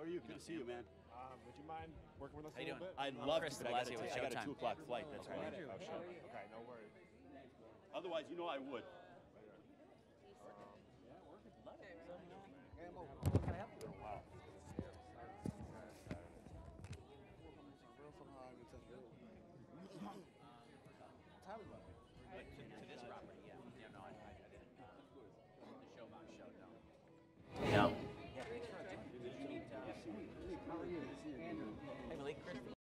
how are you? how you? Good to see you, man. Um, would you mind working with us How a little doing? bit? I'd I'm love Chris to, but I got, Delazio a, I got a two o'clock flight. That's Okay. why. Oh, shit. Okay, no worries. Otherwise, you know I would. Andrew. Hey, Malik.